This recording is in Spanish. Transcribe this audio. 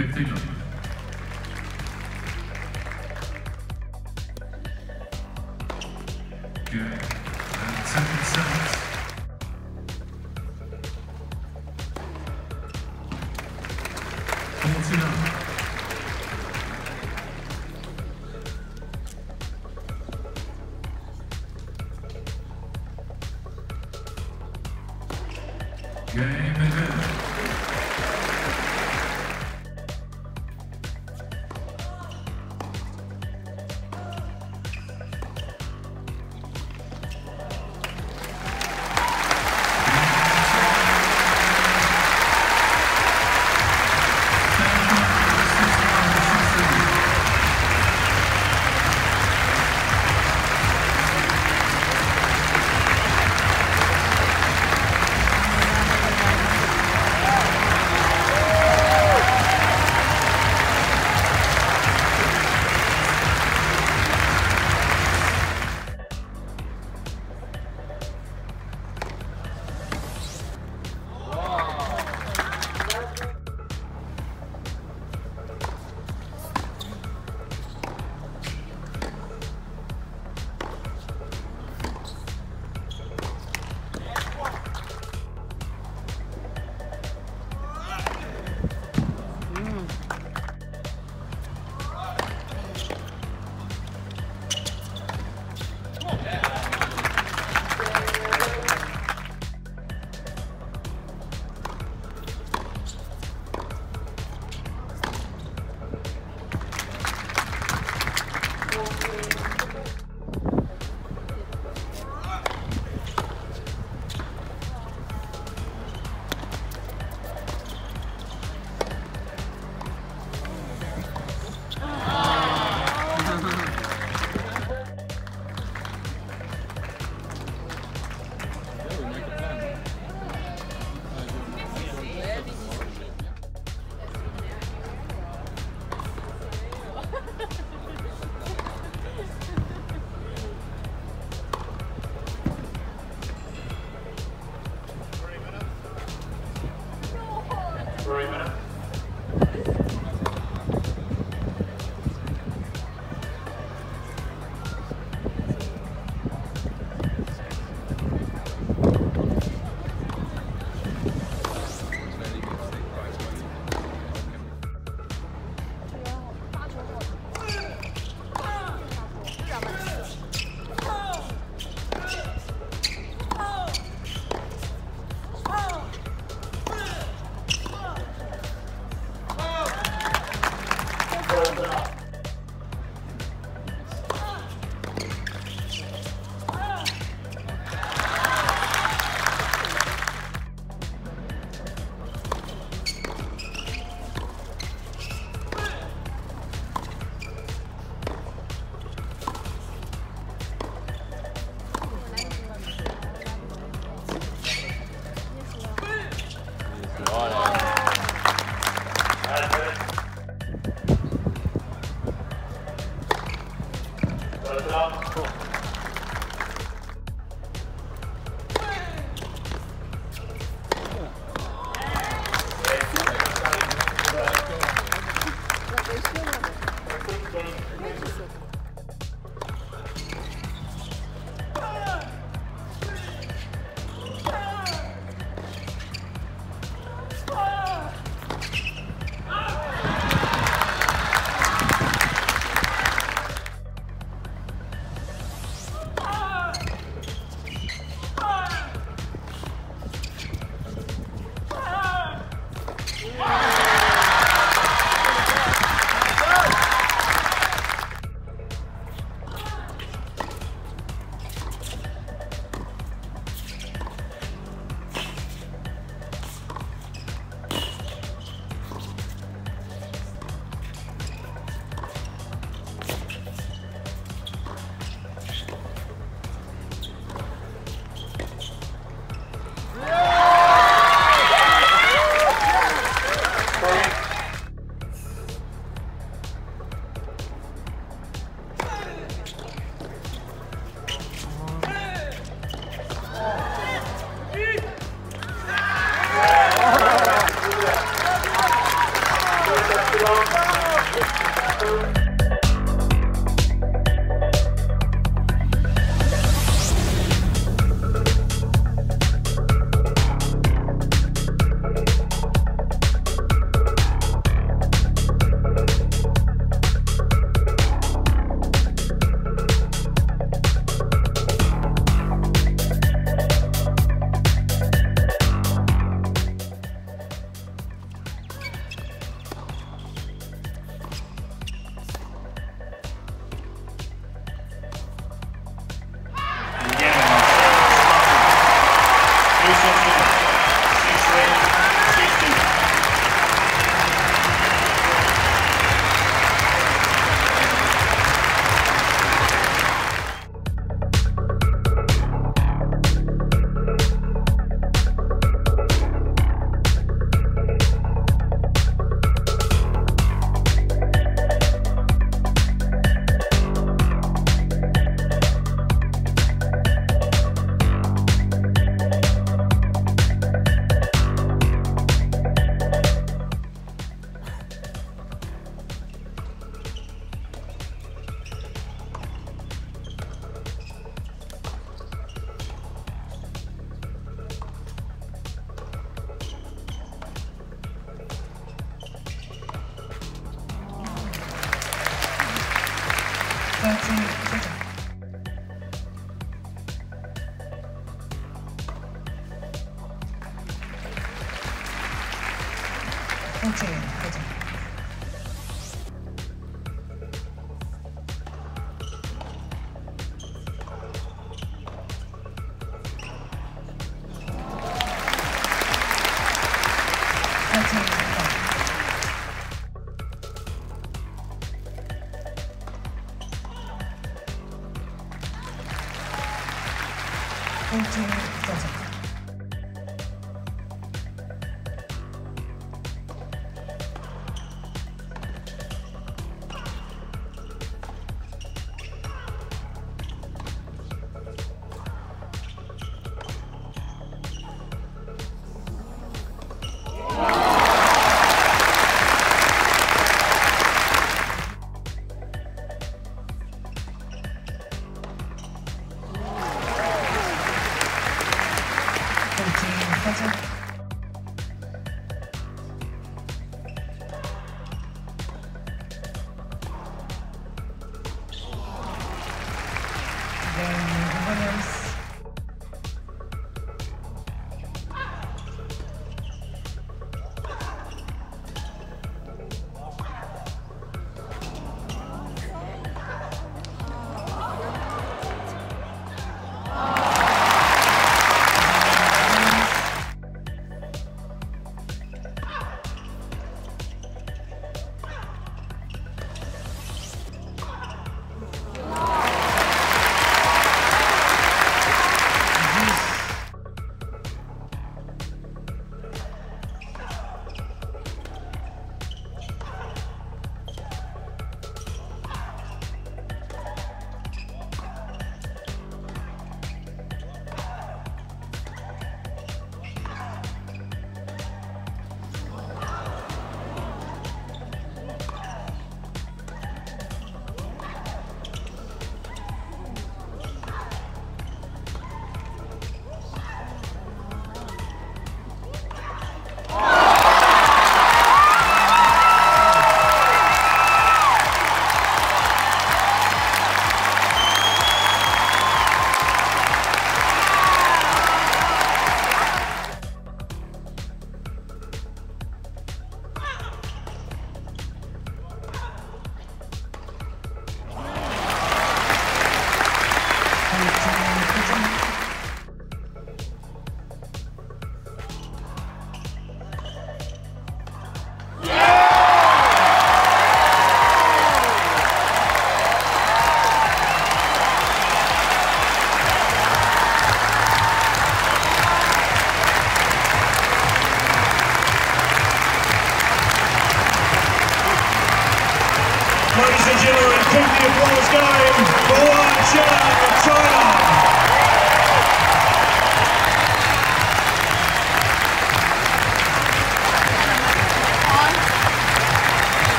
Fifteen.